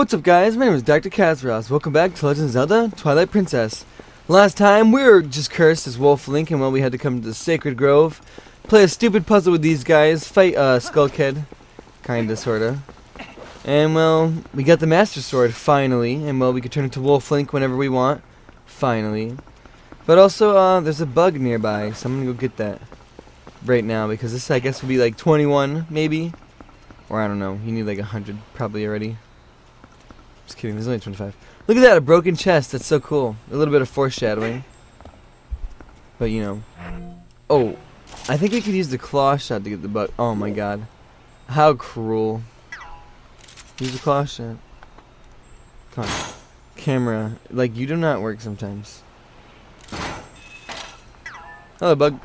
What's up guys, my name is Dr. Kazros. Welcome back to Legend of Zelda Twilight Princess. Last time we were just cursed as Wolf Link and well we had to come to the Sacred Grove, play a stupid puzzle with these guys, fight uh, Skull Kid, kinda sorta. And well, we got the Master Sword finally, and well we could turn it into Wolf Link whenever we want, finally. But also uh, there's a bug nearby, so I'm gonna go get that right now because this I guess would be like 21 maybe, or I don't know. You need like 100 probably already. Just kidding, there's only 25. Look at that, a broken chest. That's so cool. A little bit of foreshadowing. But, you know. Oh, I think we could use the claw shot to get the bug. Oh my god. How cruel. Use the claw shot. Come on. Camera. Like, you do not work sometimes. Hello, bug.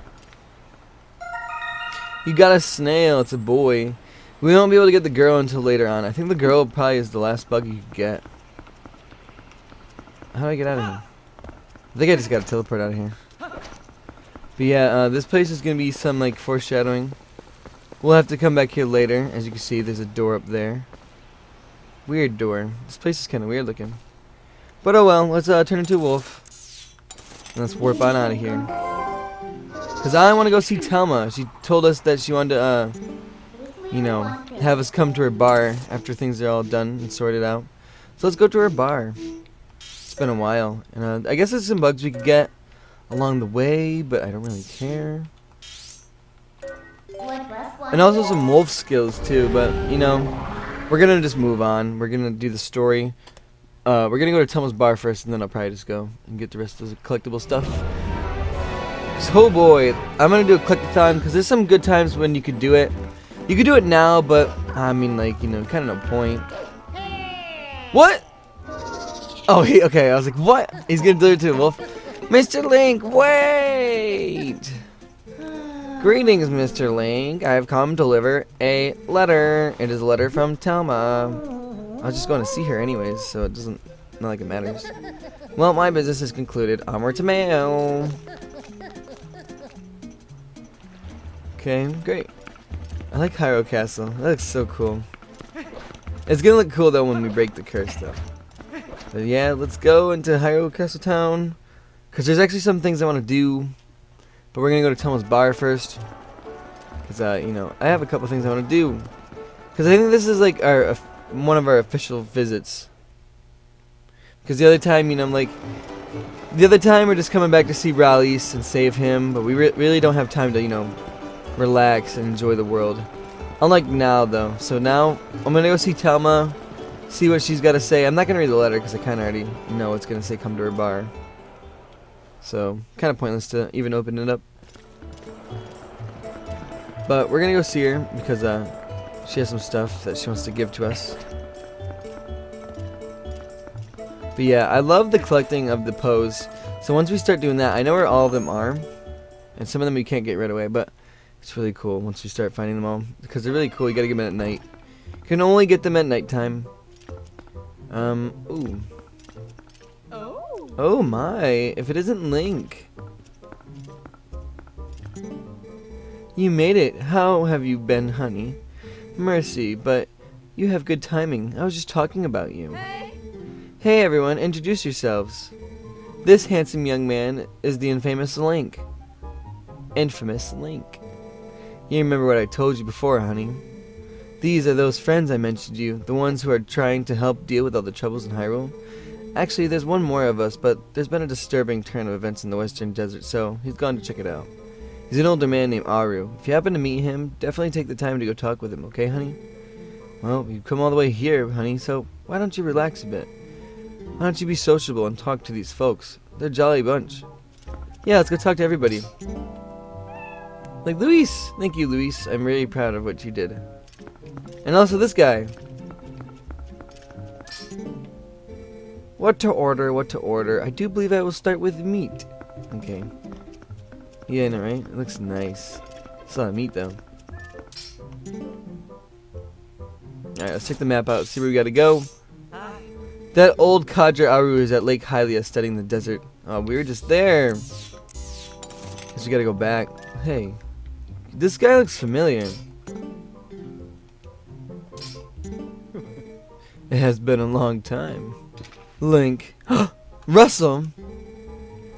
You got a snail. It's a boy. We won't be able to get the girl until later on. I think the girl probably is the last bug you can get. How do I get out of here? I think I just got to teleport out of here. But yeah, uh, this place is to be some like foreshadowing. We'll have to come back here later. As you can see, there's a door up there. Weird door. This place is kind of weird looking. But oh well, let's uh, turn into a wolf. And let's warp on out of here. Because I want to go see Telma. She told us that she wanted to, uh, you know, have us come to her bar after things are all done and sorted out. So let's go to her bar. It's been a while. And uh, I guess there's some bugs we could get along the way, but I don't really care. And also some wolf skills too, but, you know, we're to just move on. We're to do the story. Uh, we're to go to Telma's bar first, and then I'll probably just go and get the rest of the collectible stuff. So boy, I'm to do a collectathon because there's some good times when you could do it. You could do it now, but I mean, like, you know, kind of no point. What? Oh, he, okay, I was like, what? He's gonna do it to wolf. Mr. Link, wait! Greetings, Mr. Link. I have come to deliver a letter. It is a letter from Telma. I was just going to see her anyways, so it doesn't, not like it matters. Well, my business is concluded. Onward to mail. Okay, great. I like Hyrule Castle. That looks so cool. It's gonna look cool though when we break the curse though. But yeah, let's go into Hyrule Castle Town. Because there's actually some things I want to do. But we're gonna go to Telma's bar first. Because, uh, you know, I have a couple things I want to do. Because I think this is like our uh, one of our official visits. Because the other time, you know, I'm like... The other time we're just coming back to see Ralis and save him. But we re really don't have time to, you know, relax and enjoy the world. Unlike now, though. So now, I'm going to go see Telma, see what she's got to say. I'm not going to read the letter because I kind of already know it's going to say come to her bar. So, kind of pointless to even open it up. But we're going to go see her because uh, she has some stuff that she wants to give to us. But yeah, I love the collecting of the Poes. So once we start doing that, I know where all of them are. And some of them we can't get right away, but it's really cool once you start finding them all. Because they're really cool. You gotta get them at night. You can only get them at nighttime. Um, ooh. Oh. Oh my, if it isn't Link. You made it. How have you been, honey? Mercy, but you have good timing. I was just talking about you. Hey. Hey everyone, introduce yourselves. This handsome young man is the infamous Link. Infamous Link. You remember what I told you before, honey. These are those friends I mentioned to you, the ones who are trying to help deal with all the troubles in Hyrule. Actually, there's one more of us, but there's been a disturbing turn of events in the Western Desert, so he's gone to check it out. He's an older man named Auru. If you happen to meet him, definitely take the time to go talk with him, okay, honey? Well, you've come all the way here, honey, so why don't you relax a bit? Why don't you be sociable and talk to these folks? They're a jolly bunch. Yeah, let's go talk to everybody. Like Louise. Thank you, Louise. I'm really proud of what you did. And also this guy. What to order, what to order. I do believe I will start with meat. Okay. Yeah, no, right? It looks nice. It's a lot of meat, though. Alright, let's check the map out, see where we gotta go. That old Kadra Auru is at Lake Hylia studying the desert. Oh, we were just there. Guess we gotta go back. Hey, this guy looks familiar. It has been a long time. Link. Rusl!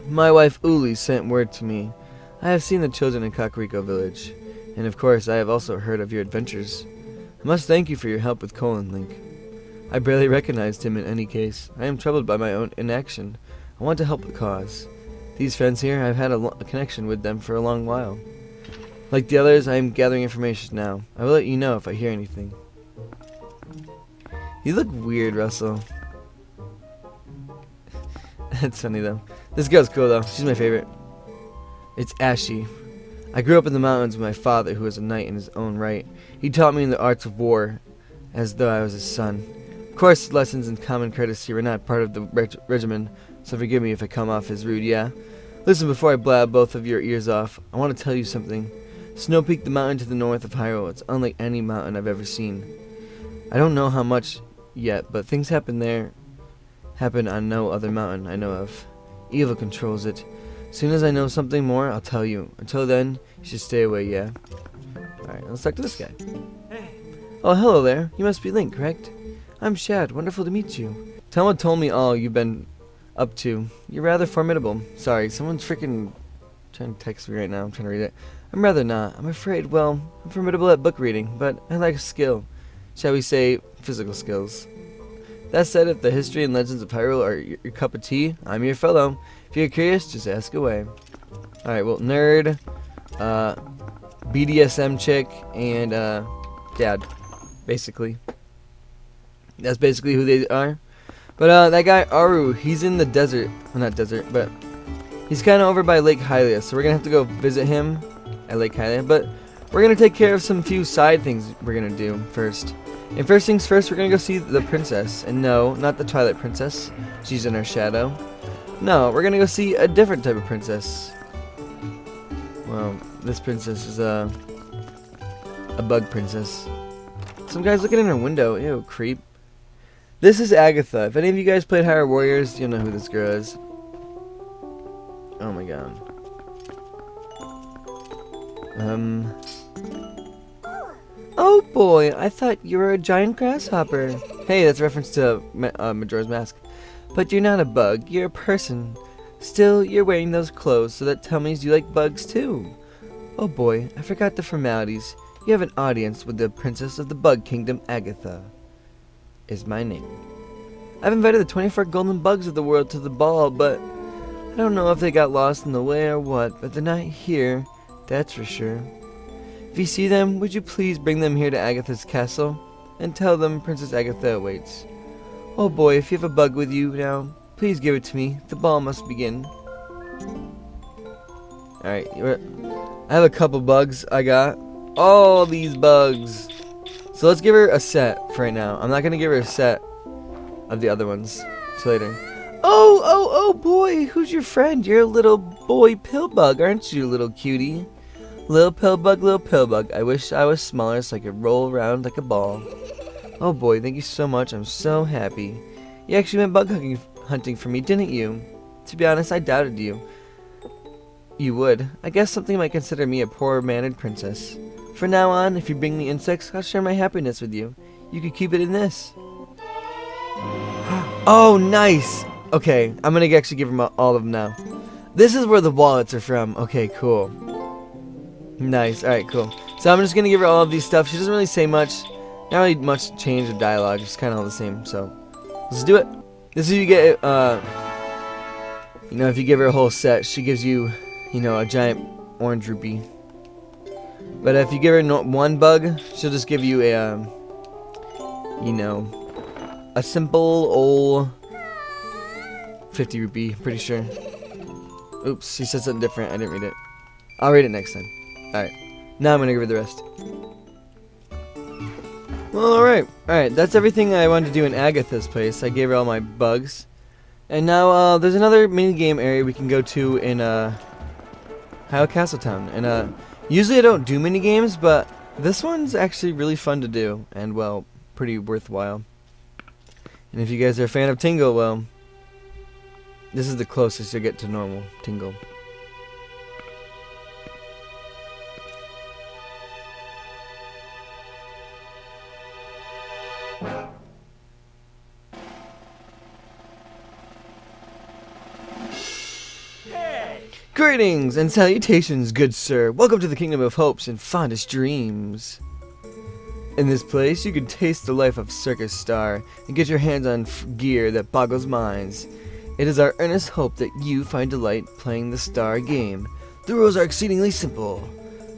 My wife Uli sent word to me. I have seen the children in Kakariko village, and of course I have also heard of your adventures. I must thank you for your help with Colin, Link. I barely recognized him in any case. I am troubled by my own inaction. I want to help the cause. These friends here, I've had a, a connection with them for a long while. Like the others, I am gathering information now. I will let you know if I hear anything. You look weird, Rusl. That's funny though. This girl's cool though. She's my favorite. It's Ashei. I grew up in the mountains with my father, who was a knight in his own right. He taught me the arts of war, as though I was his son. Of course, lessons in common courtesy were not part of the reg- regimen, so forgive me if I come off as rude, yeah? Listen, before I blab both of your ears off, I want to tell you something. Snow Peak, the mountain to the north of Hyrule, it's unlike any mountain I've ever seen. I don't know how much yet, but things happen there happen on no other mountain I know of. Evil controls it. Soon as I know something more, I'll tell you. Until then, you should stay away, yeah? Alright, let's talk to this guy. Hey. Oh, hello there. You must be Link, correct? I'm Shad. Wonderful to meet you. Telma told me all you've been up to. You're rather formidable. Sorry, someone's freaking trying to text me right now. I'm trying to read it. I'm rather not. I'm afraid, well, I'm formidable at book reading, but I lack skill. Shall we say, physical skills. That said, if the history and legends of Hyrule are your, your cup of tea, I'm your fellow. If you're curious, just ask away. Alright, well, nerd, uh, BDSM chick, and, uh, dad, basically. That's basically who they are. But, uh, that guy, Auru, he's in the desert. Well, not desert, but he's kind of over by Lake Hylia, so we're gonna have to go visit him Lake Hylia. But we're gonna take care of some few side things we're gonna do first. And first things first, we're gonna go see the princess. And no, not the Twilight Princess. She's in her shadow. No, we're gonna go see a different type of princess. Well, this princess is a a bug princess. Some guy's looking in her window. Ew, creep. This is Agitha. If any of you guys played Hyrule Warriors, you'll know who this girl is. Oh my god. Um. Oh boy, I thought you were a giant grasshopper. Hey, that's a reference to uh, Majora's Mask. But you're not a bug, you're a person. Still, you're wearing those clothes, so that tells me you like bugs too. Oh boy, I forgot the formalities. You have an audience with the Princess of the Bug Kingdom, Agitha. Is my name. I've invited the 24 golden bugs of the world to the ball, but I don't know if they got lost in the way or what, but they're not here, that's for sure. If you see them, would you please bring them here to Agitha's castle and tell them Princess Agitha awaits? Oh boy, if you have a bug with you now, please give it to me. The ball must begin. Alright, I have a couple bugs I got. All these bugs. So let's give her a set for right now. I'm not gonna give her a set of the other ones till later. Oh, oh, oh boy, who's your friend? You're a little boy pillbug, aren't you, little cutie? Little pillbug, little pillbug. I wish I was smaller so I could roll around like a ball. Oh boy, thank you so much. I'm so happy. You actually went bug hunting, hunting for me, didn't you? To be honest, I doubted you. You would. I guess something might consider me a poor mannered princess. From now on, if you bring me insects, I'll share my happiness with you. You could keep it in this. oh, nice! Okay, I'm gonna actually give them all of them now. This is where the wallets are from. Okay, cool. Nice. Alright, cool. So I'm just gonna give her all of these stuff. She doesn't really say much. Not really much change of dialogue. It's kind of all the same. So let's do it. This is you get. Uh, you know, if you give her a whole set, she gives you, you know, a giant orange rupee. But if you give her no one bug, she'll just give you a, um, you know, a simple old 50 rupee. Pretty sure. Oops, she said something different. I didn't read it. I'll read it next time. Alright. Now I'm gonna give her the rest. Well, alright. Alright, that's everything I wanted to do in Agitha's place. I gave her all my bugs. And now, uh, there's another mini game area we can go to in, uh, Hyrule Castletown. And, uh, usually I don't do mini games, but this one's actually really fun to do. And, well, pretty worthwhile. And if you guys are a fan of Tingle, well, this is the closest you'll get to normal Tingle. Greetings and salutations, good sir. Welcome to the kingdom of hopes and fondest dreams. In this place, you can taste the life of Circus Star and get your hands on gear that boggles minds. It is our earnest hope that you find delight playing the Star game. The rules are exceedingly simple,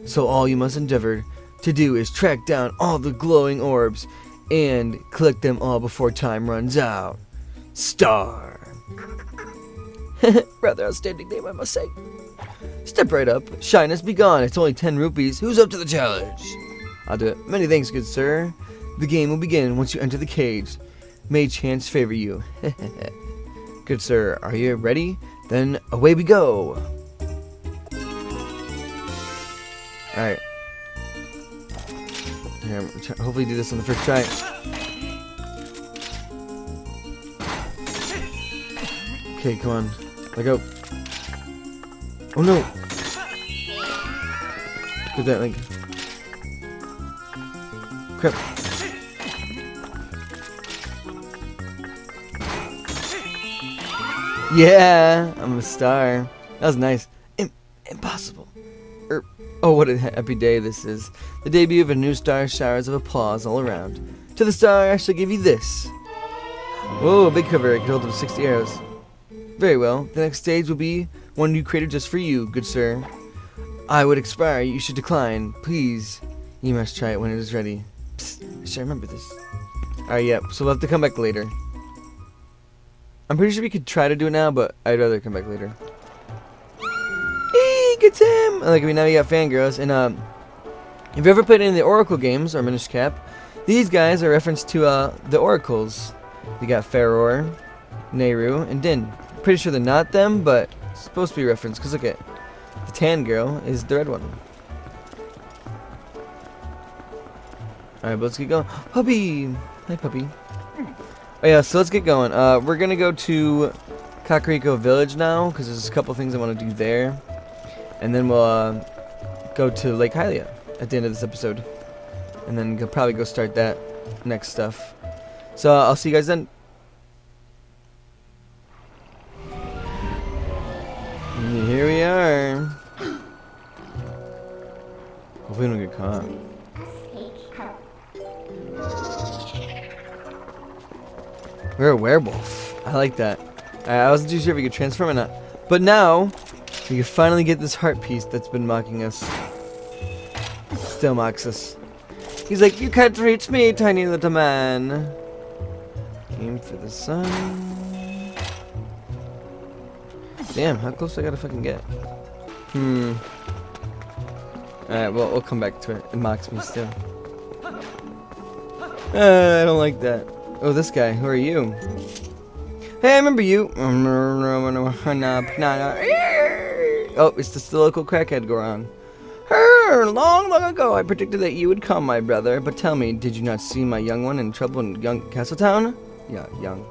so all you must endeavor to do is track down all the glowing orbs and collect them all before time runs out. Star. Rather outstanding name, I must say. Step right up. Shyness be gone. It's only 10 rupees. Who's up to the challenge? I'll do it. Many thanks, good sir. The game will begin once you enter the cage. May chance favor you. good sir, are you ready? Then away we go. Alright. Here, hopefully do this on the first try. Okay, come on. Let go. Oh no! Get that, like. Crap. Yeah, I'm a star. That was nice. Im- impossible. Er, oh, what a happy day this is. The debut of a new star showers of applause all around. To the star, I shall give you this. Whoa, a big cover. I can hold up 60 arrows. Very well. The next stage will be one you created just for you, good sir. I would expire. You should decline. Please. You must try it when it is ready. Psst, I should remember this. Alright, yep. So we'll have to come back later. I'm pretty sure we could try to do it now, but I'd rather come back later. Hey, good Tim! Like, I mean, now you got fangirls. And, um, if you ever played any of the Oracle games, or Minish Cap, these guys are reference to, uh, the Oracles. You got Farore, Nayru, and Din. Pretty sure they're not them, but it's supposed to be referenced, because look at the tan girl is the red one. Alright, let's get going. Puppy! Hi, puppy. Oh yeah, so let's get going. Uh, we're gonna go to Kakariko Village now, because there's a couple things I want to do there. And then we'll uh, go to Lake Hylia at the end of this episode. And then we'll probably go start that next stuff. So uh, I'll see you guys then. Are. Hopefully we don't get caught. We're a werewolf. I like that. I I wasn't too sure if we could transform or not. But now, we can finally get this heart piece that's been mocking us. Still mocks us. He's like, you can't reach me, tiny little man. Aim for the sun. Damn, how close I gotta fucking get? Hmm. Alright, well, we'll come back to it. It mocks me still. Uh, I don't like that. Oh, this guy. Who are you? Hey, I remember you. Oh, it's just the local crackhead Goron. Long, long ago, I predicted that you would come, my brother. But tell me, did you not see my young one in trouble in young Castletown? Yeah, young.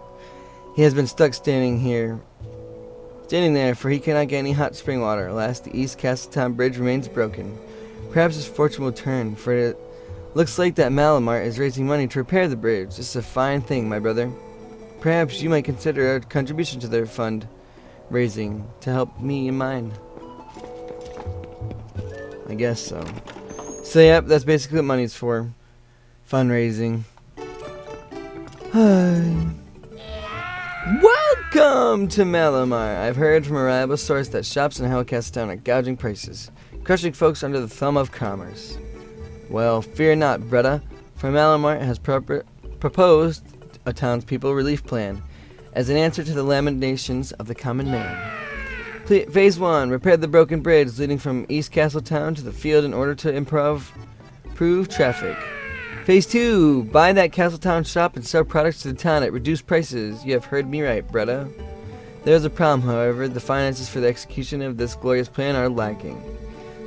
He has been stuck standing here, standing there, for he cannot get any hot spring water. Alas, the East Castletown bridge remains broken. Perhaps his fortune will turn, for it looks like that Malo Mart is raising money to repair the bridge. This is a fine thing, my brother. Perhaps you might consider a contribution to their fund raising to help me and mine. I guess so. So yep, that's basically what money's for. Fundraising. Welcome to Malamar. I've heard from a reliable source that shops in Hellcasttown are gouging prices, crushing folks under the thumb of commerce. Well, fear not, Bretta, for Malo Mart has proper proposed a townspeople relief plan as an answer to the lamentations of the common man. Phase 1 Repair the broken bridge leading from East Castletown to the field in order to improve, improve traffic. Phase 2 Buy that Castletown shop and sell products to the town at reduced prices. You have heard me right, Bretta. There's a problem, however. The finances for the execution of this glorious plan are lacking.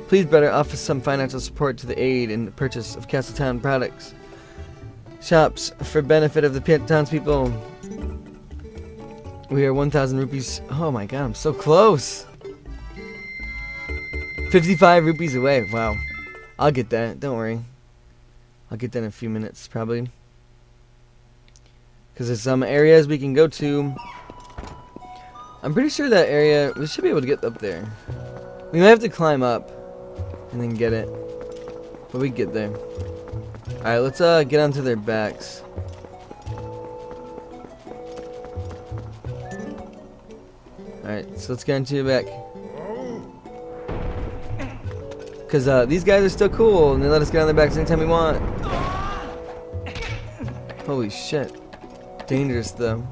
Please, Bretta, offer some financial support to the aid in the purchase of Castletown products. Shops for benefit of the townspeople. We are 1,000 rupees. Oh my god, I'm so close. 55 rupees away. Wow. I'll get that. Don't worry. I'll get that in a few minutes, probably. Because there's some areas we can go to. I'm pretty sure that area, we should be able to get up there. We might have to climb up and then get it. But we get there. Alright, let's uh get onto their backs. Alright, so let's get into the back. Cause uh, these guys are still cool and they let us get on their backs anytime we want. Holy shit. Dangerous though.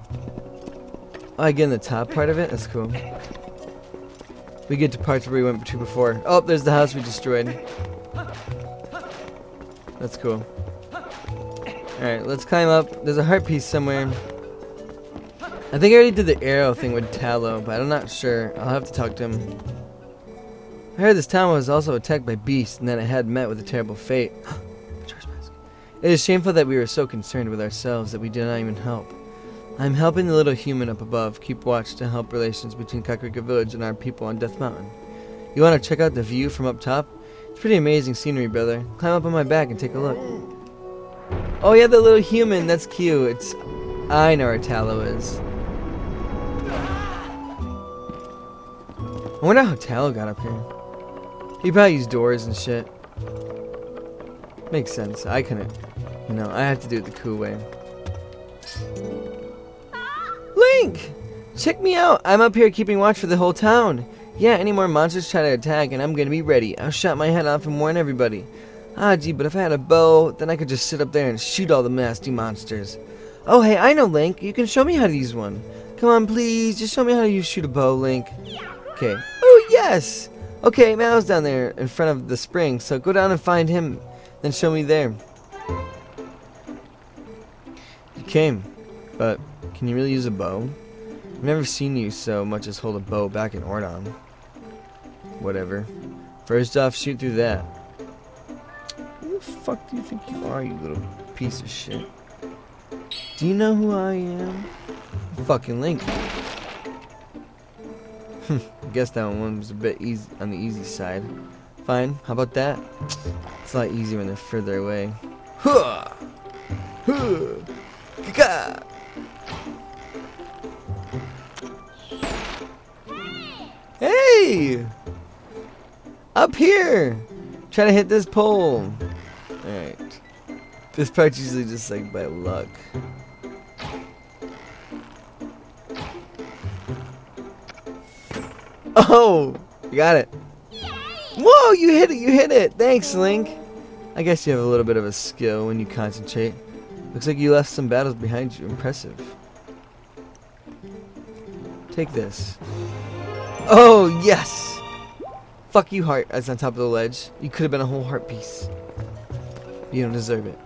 Oh, I get in the top part of it? That's cool. We get to parts where we went to before. Oh, there's the house we destroyed. That's cool. Alright, let's climb up. There's a heart piece somewhere. I think I already did the arrow thing with Talo, but I'm not sure. I'll have to talk to him. I heard this town was also attacked by beasts and that it had met with a terrible fate. It is shameful that we were so concerned with ourselves that we did not even help. I'm helping the little human up above keep watch to help relations between Kakariko Village and our people on Death Mountain. You want to check out the view from up top? It's pretty amazing scenery, brother. Climb up on my back and take a look. Oh yeah, the little human. That's cute. It's... I know where Talo is. I wonder how Talo got up here. He probably used doors and shit. Makes sense. I couldn't. Know, I have to do it the cool way. Link! Check me out! I'm up here keeping watch for the whole town. Yeah, any more monsters try to attack and I'm gonna be ready. I'll shot my head off and warn everybody. Ah, gee, but if I had a bow, then I could just sit up there and shoot all the nasty monsters. Oh, hey, I know, Link. You can show me how to use one. Come on, please. Just show me how to shoot a bow, Link. Okay. Oh, yes! Okay, Mal's down there in front of the spring, so go down and find him, then show me there. Came, but can you really use a bow? I've never seen you so much as hold a bow back in Ordon. Whatever. First off, shoot through that. Who the fuck do you think you are, you little piece of shit? Do you know who I am? Fucking Link. I guess that one was a bit easy on the easy side. Fine, how about that? It's a lot easier when they're further away. Huh! Huh! Hey! Up here! Try to hit this pole. Alright. This part's usually just like by luck. Oh! You got it. Whoa! You hit it! You hit it! Thanks, Link! I guess you have a little bit of a skill when you concentrate. Looks like you left some battles behind you. Impressive. Take this. Oh, yes! Fuck you, heart, as on top of the ledge. You could have been a whole heart piece. You don't deserve it.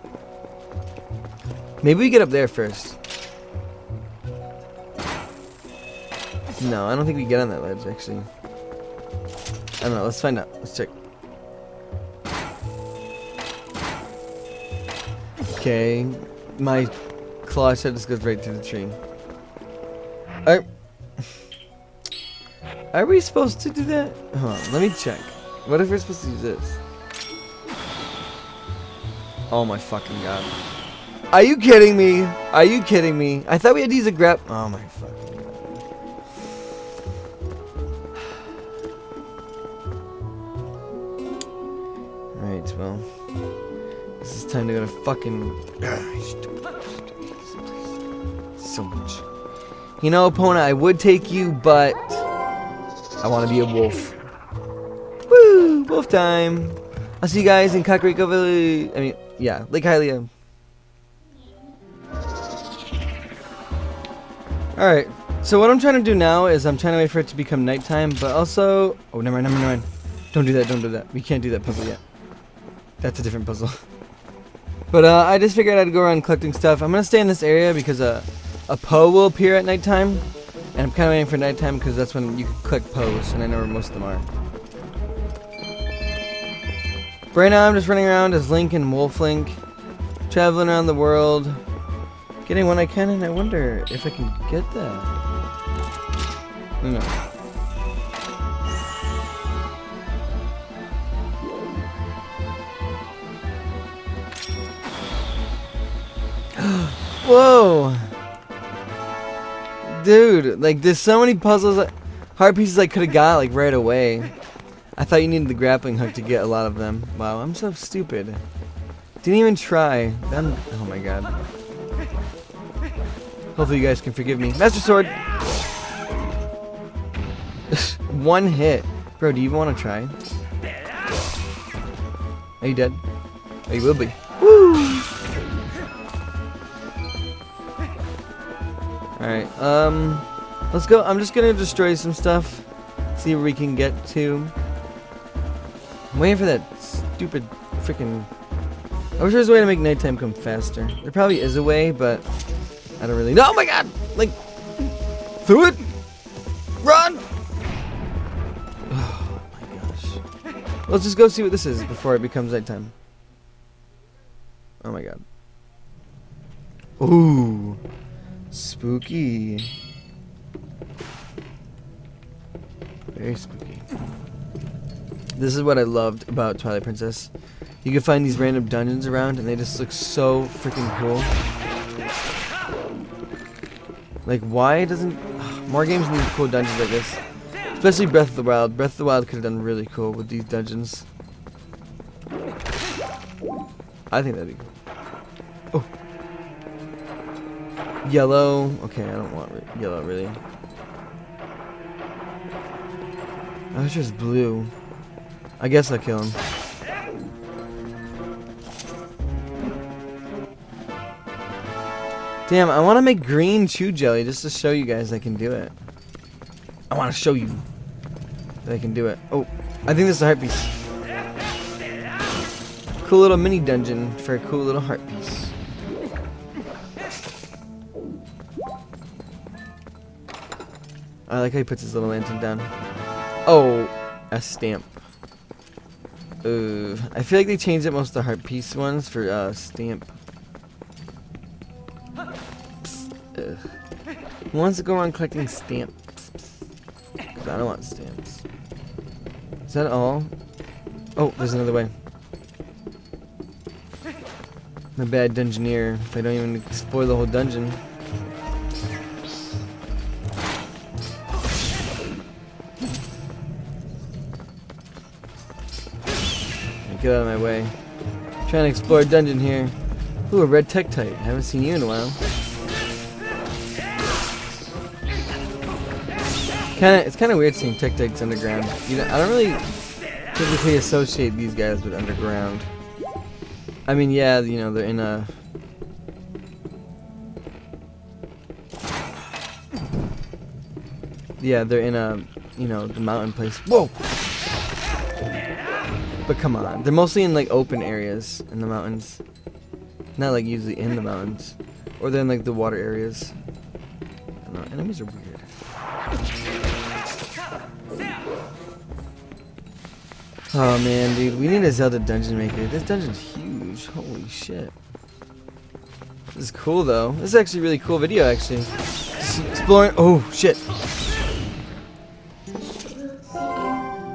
Maybe we get up there first. No, I don't think we get on that ledge, actually. I don't know, let's find out. Let's check. Okay, my claw shot just goes right through the tree. Alright. Are we supposed to do that? Let me check. What if we're supposed to do this? Oh my fucking god. Are you kidding me? Are you kidding me? I thought we had to use a grab. Oh my fucking god. Alright, well. Time to go to fucking. So much. You know, Epona, I would take you, but. I want to be a wolf. Woo! Wolf time! I'll see you guys in Kakariko Village. I mean, yeah, Lake Hylia. Alright, so what I'm trying to do now is I'm trying to wait for it to become nighttime, but also... Oh, never mind, never mind. Don't do that, don't do that. We can't do that puzzle yet. That's a different puzzle. but uh, I just figured I'd go around collecting stuff. I'm going to stay in this area because uh, a Poe will appear at nighttime. And I'm kind of waiting for nighttime because that's when you can collect Poes, and I know where most of them are. But right now I'm just running around as Link and Wolf Link, traveling around the world, getting what I can, and I wonder if I can get that. No. Whoa! Dude, like there's so many puzzles, hard pieces I could have got like right away. I thought you needed the grappling hook to get a lot of them. Wow, I'm so stupid. Didn't even try. I'm, oh my god. Hopefully you guys can forgive me. Master Sword! One hit. Bro, do you even want to try? Are you dead? Oh, you will be. Alright, um... Let's go. I'm just gonna destroy some stuff. See where we can get to. I'm waiting for that stupid freaking... I wish there was a way to make nighttime come faster. There probably is a way, but I don't really know. Oh my god! Like, through it! Run! Oh my gosh. Let's just go see what this is before it becomes nighttime. Oh my god. Ooh. Spooky. Very spooky. This is what I loved about Twilight Princess. You can find these random dungeons around and they just look so freaking cool. Like, why doesn't... more games need cool dungeons like this. Especially Breath of the Wild. Breath of the Wild could have done really cool with these dungeons. I think that'd be cool. Yellow. Okay, I don't want re yellow, really. Oh, I was just blue. I guess I'll kill him. Damn, I want to make green chew jelly just to show you guys I can do it. I want to show you that I can do it. Oh, I think this is a heart piece. Cool little mini dungeon for a cool little heart piece. I like how he puts his little lantern down. Oh, a stamp. Ooh, I feel like they changed it most of the heart piece ones for uh, stamp. Ugh. Who wants to go around collecting stamps? Cause I don't want stamps. Is that all? Oh, there's another way. A bad dungeoneer if I don't even explore the whole dungeon. Get out of my way. trying to explore a dungeon here. Ooh, a red Tektite. Haven't seen you in a while. Kinda, it's kind of weird seeing Tektites underground. You know, I don't really typically associate these guys with underground. I mean, yeah, you know, they're in a... Yeah, they're in a, you know, the mountain place. Whoa! But come on, they're mostly in like open areas in the mountains. Not like usually in the mountains. Or they're in like the water areas. I don't know, enemies are weird. Oh man, dude, we need a Zelda dungeon maker. This dungeon's huge. Holy shit. This is cool though. This is actually a really cool video actually. Exploring oh shit.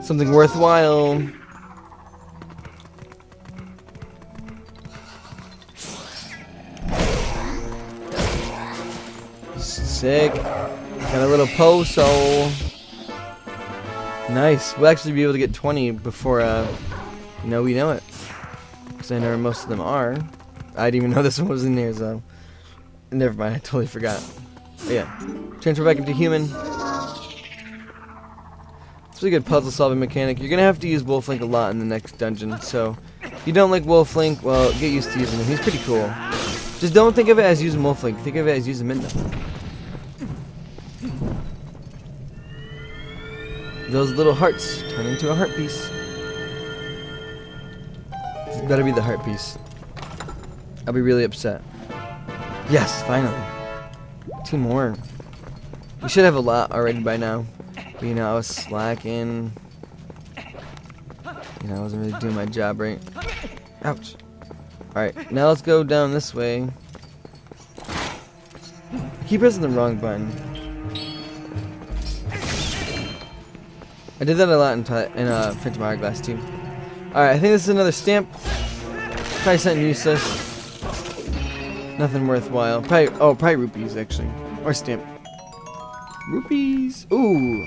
Something worthwhile. Sick. Got a little Poe soul. Nice. We'll actually be able to get 20 before, uh, you know, we know it. Because I know where most of them are. I didn't even know this one was in here, so. Never mind, I totally forgot. But yeah. Transfer back into human. It's a good puzzle solving mechanic. You're going to have to use Wolf Link a lot in the next dungeon, so. If you don't like Wolf Link, well, get used to using him. He's pretty cool. Just don't think of it as using Wolf Link. Think of it as using Midna. Those little hearts turn into a heart piece. This better be the heart piece. I'll be really upset. Yes, finally. Two more. We should have a lot already by now. But, you know, I was slacking. You know, I wasn't really doing my job right. Ouch. Alright, now let's go down this way. I keep pressing the wrong button. I did that a lot in, in uh, Phantom Hourglass too. Alright, I think this is another stamp. Probably something useless. Nothing worthwhile. Probably, oh, probably rupees actually. Or stamp. Rupees. Ooh.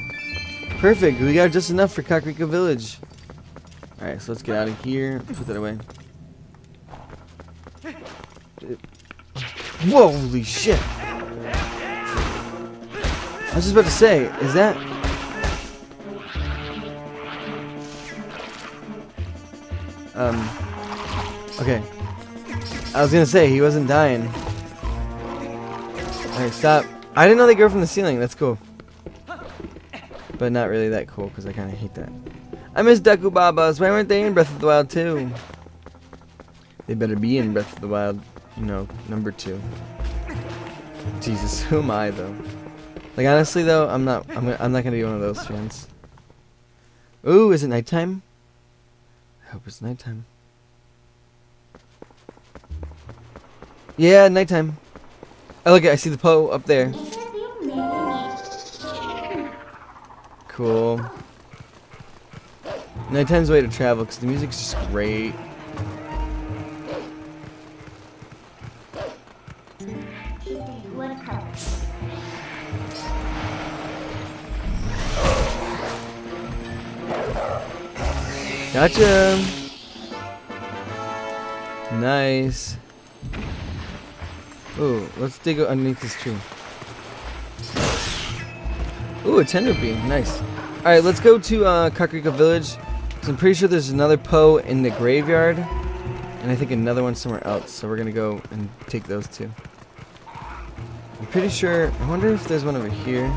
Perfect. We got just enough for Kakariko Village. Alright, so let's get out of here. Put that away. Whoa, holy shit. I was just about to say, is that... Um... Okay. I was gonna say, he wasn't dying. Alright, stop. I didn't know they grow from the ceiling. That's cool. But not really that cool, because I kind of hate that. I miss Deku Babas. Why weren't they in Breath of the Wild too? They better be in Breath of the Wild, you know, number two. Jesus, who am I though? Like honestly though, I'm not. I'm. I'm not gonna be one of those fans. Ooh, is it nighttime? Hope it's nighttime. Yeah, nighttime. Oh look, I see the Poe up there. Cool. Nighttime's the way to travel because the music's just great. Gotcha. Nice. Ooh, let's dig underneath this tree. Ooh, a tender beam. Nice. Alright, let's go to uh, Kakariko Village. I'm pretty sure there's another Poe in the graveyard. And I think another one somewhere else. So we're going to go and take those two. I'm pretty sure... I wonder if there's one over here.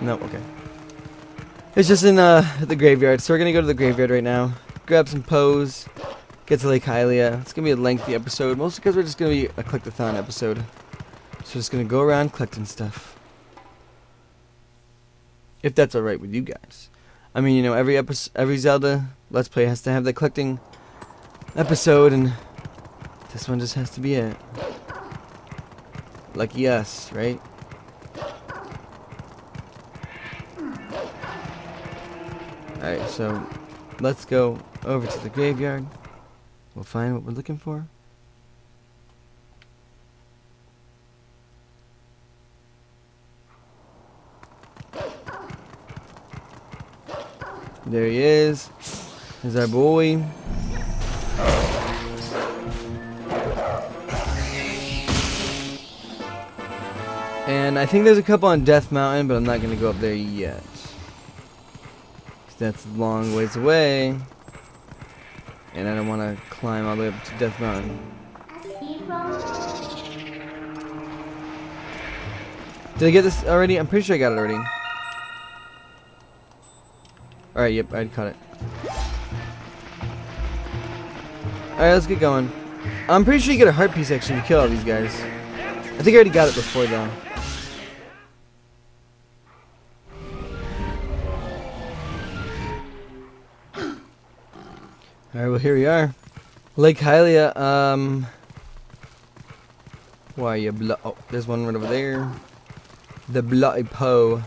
No, okay. It's just in uh, the graveyard. So we're to go to the graveyard right now. Grab some Poes, Get to Lake Hylia. It's to be a lengthy episode. Mostly because we're just to be a collectathon episode. So just going to go around collecting stuff. If that's alright with you guys. I mean, you know, every episode, every Zelda Let's Play has to have the collecting episode, and this one just has to be it. Lucky us, right? Alright, so let's go over to the graveyard. We'll find what we're looking for. There he is. There's our boy. And I think there's a couple on Death Mountain, but I'm not going to go up there yet. That's a long ways away. And I don't want to climb all the way up to Death Mountain. Did I get this already? I'm pretty sure I got it already. Alright, yep, I caught it. Alright, let's get going. I'm pretty sure you get a heart piece actually to kill all these guys. I think I already got it before though. Alright, well here we are. Lake Hylia, um... Why you blo- Oh, there's one right over there. The Bloody Poe.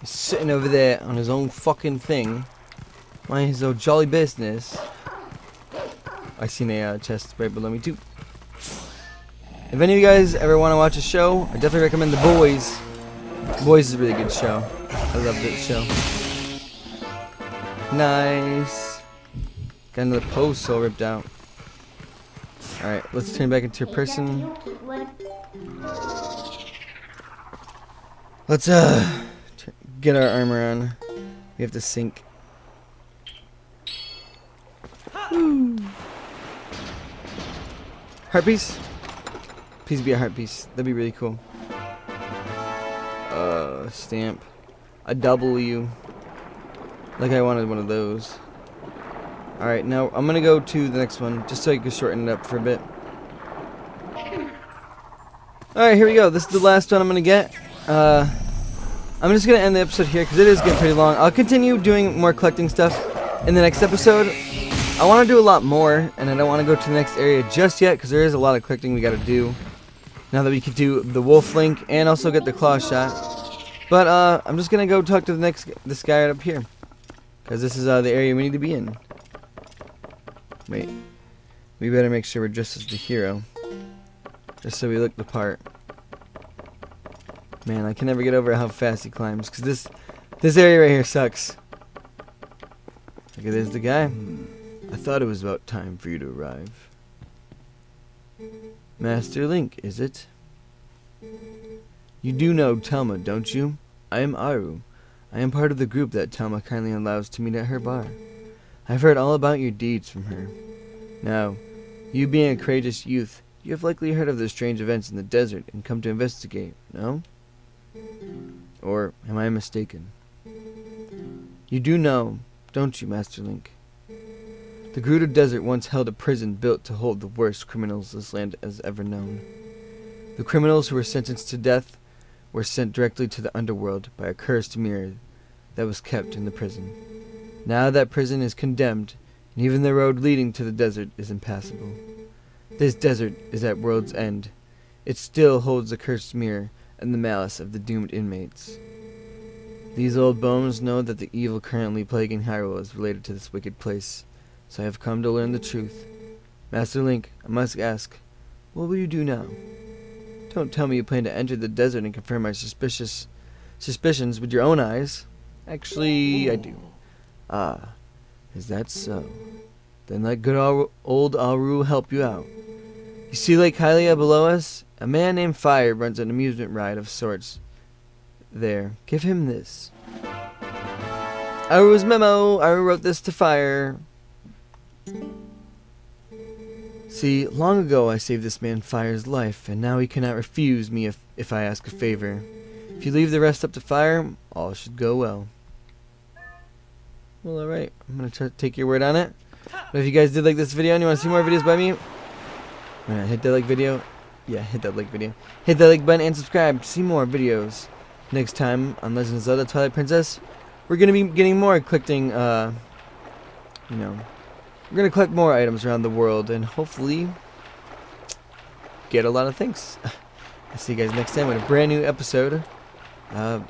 He's sitting over there on his own fucking thing. Minding his own jolly business. I seen a uh, chest right below me too. If any of you guys ever want to watch a show, I definitely recommend The Boys. The Boys is a really good show. I love this show. Nice. Got another post all ripped out. Alright, let's turn back into a person. Let's uh get our armor on. We have to sink. Heart piece? Please be a heart piece. That'd be really cool. Uh, stamp. A W. Like I wanted one of those. Alright, now I'm gonna go to the next one, just so I can shorten it up for a bit. Alright, here we go. This is the last one I'm gonna get. Uh, I'm just gonna end the episode here because it is getting pretty long. I'll continue doing more collecting stuff in the next episode. I want to do a lot more, and I don't want to go to the next area just yet because there is a lot of collecting we got to do. Now that we can do the wolf link and also get the claw shot. But uh, I'm just gonna go talk to the next this guy right up here because this is uh, the area we need to be in. Wait, we better make sure we're dressed as the hero, just so we look the part. Man, I can never get over how fast he climbs. Because this This area right here sucks. Okay, there's the guy. I thought it was about time for you to arrive. Master Link, is it? You do know Telma, don't you? I am Auru. I am part of the group that Telma kindly allows to meet at her bar. I've heard all about your deeds from her. Now, you being a courageous youth, you have likely heard of the strange events in the desert and come to investigate, no? Or am I mistaken? You do know, don't you, Master Link? The Gerudo Desert once held a prison built to hold the worst criminals this land has ever known. The criminals who were sentenced to death were sent directly to the underworld by a cursed mirror that was kept in the prison. Now that prison is condemned, and even the road leading to the desert is impassable. This desert is at world's end. It still holds the cursed mirror and the malice of the doomed inmates. These old bones know that the evil currently plaguing Hyrule is related to this wicked place, so I have come to learn the truth. Master Link, I must ask, what will you do now? Don't tell me you plan to enter the desert and confirm my suspicious suspicions with your own eyes. Actually, I do. Ah, is that so? Then let good old Auru help you out. You see Lake Hylia below us? A man named Fyer runs an amusement ride of sorts. There, give him this. Auru's memo. Auru wrote this to Fyer. See, long ago I saved this man Fyer's life, and now he cannot refuse me if, if I ask a favor. If you leave the rest up to Fyer, all should go well. Well, alright. I'm going to take your word on it. But if you guys did like this video and you want to see more videos by me, uh, hit that like video. Yeah, hit that like video. Hit that like button and subscribe to see more videos. Next time on Legend of Zelda Twilight Princess, we're going to be getting more collecting, uh, you know, we're going to collect more items around the world and hopefully get a lot of things. I'll see you guys next time with a brand new episode. Uh,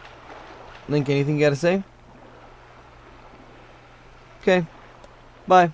Link, anything you got to say? Okay. Bye.